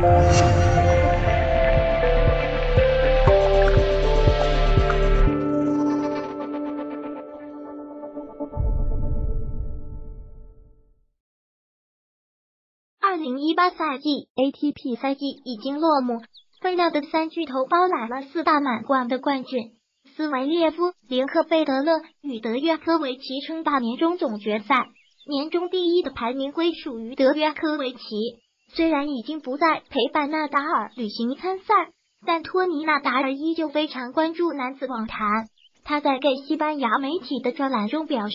二零一八赛季 ATP 赛季已经落幕，费纳的三巨头包揽了四大满贯的冠军。斯维列夫、连克费德勒与德约科维奇称霸年终总决赛，年终第一的排名归属于德约科维奇。虽然已经不再陪伴纳达尔旅行参赛，但托尼纳达尔依旧非常关注男子网坛。他在给西班牙媒体的专栏中表示，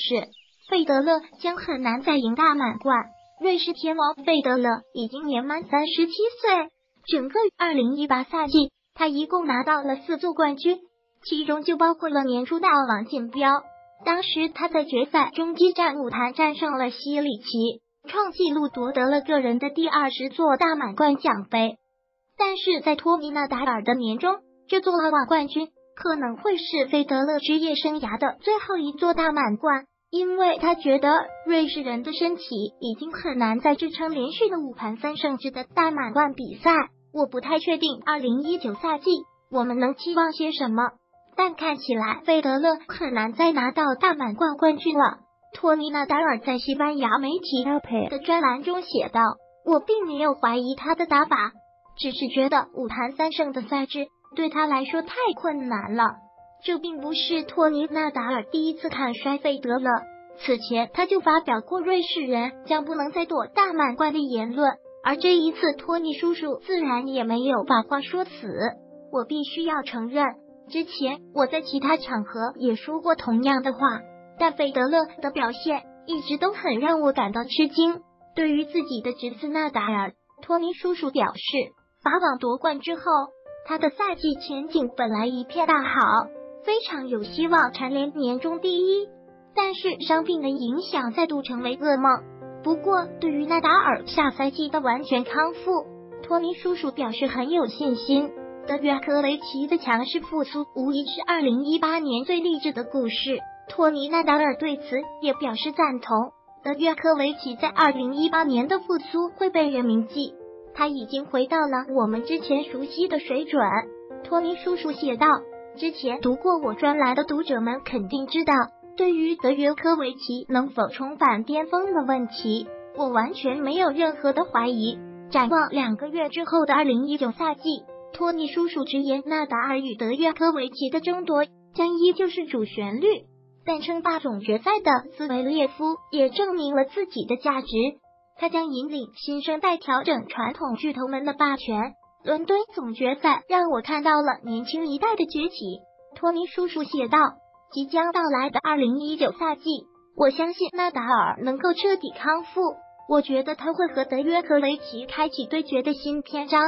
费德勒将很难再赢大满贯。瑞士天王费德勒已经年满三十七岁，整个二零一八赛季，他一共拿到了四座冠军，其中就包括了年初大王锦标。当时他在决赛中激战舞台战胜了西里奇，创纪录夺得了个人的第二十座大满贯奖杯。但是在托尼纳达尔的年终，这座澳网冠军可能会是费德勒职业生涯的最后一座大满贯。因为他觉得瑞士人的身体已经很难再支撑连续的五盘三胜制的大满贯比赛。我不太确定二零一九赛季我们能期望些什么，但看起来费德勒很难再拿到大满贯冠军了。托尼纳达尔在西班牙媒体的专栏中写道：“我并没有怀疑他的打法，只是觉得五盘三胜的赛制对他来说太困难了。”这并不是托尼纳达尔第一次看衰费德勒，此前他就发表过瑞士人将不能再夺大满贯的言论，而这一次托尼叔叔自然也没有把话说死。我必须要承认，之前我在其他场合也说过同样的话，但费德勒的表现一直都很让我感到吃惊。对于自己的侄子纳达尔，托尼叔叔表示，法网夺冠之后，他的赛季前景本来一片大好。非常有希望蝉联年终第一，但是伤病的影响再度成为噩梦。不过，对于纳达尔下赛季的完全康复，托尼叔叔表示很有信心。德约科维奇的强势复苏无疑是二零一八年最励志的故事。托尼纳达尔对此也表示赞同。德约科维奇在二零一八年的复苏会被人铭记，他已经回到了我们之前熟悉的水准。托尼叔叔写道。之前读过我专栏的读者们肯定知道，对于德约科维奇能否重返巅峰的问题，我完全没有任何的怀疑。展望两个月之后的二零一九赛季，托尼叔叔直言，纳达尔与德约科维奇的争夺将依旧是主旋律，但称霸总决赛的斯维列夫也证明了自己的价值，他将引领新生代调整传统巨头们的霸权。伦敦总决赛让我看到了年轻一代的崛起。托尼叔叔写道：“即将到来的二零一九赛季，我相信纳达尔能够彻底康复。我觉得他会和德约科维奇开启对决的新篇章，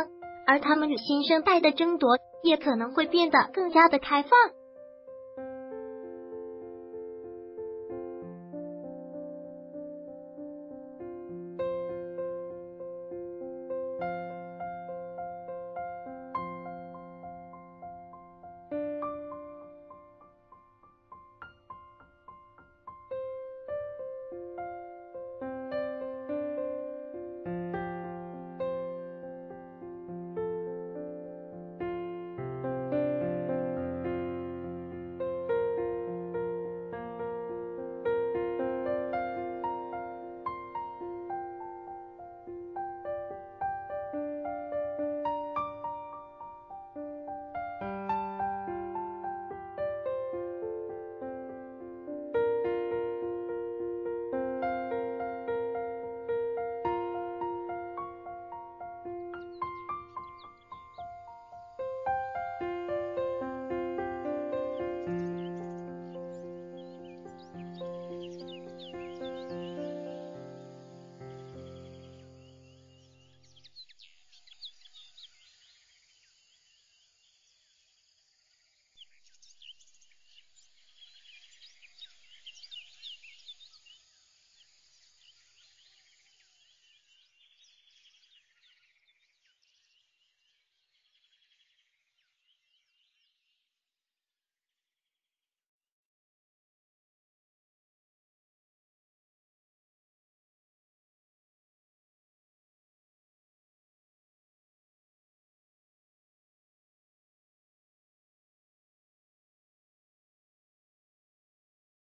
而他们与新生代的争夺也可能会变得更加的开放。”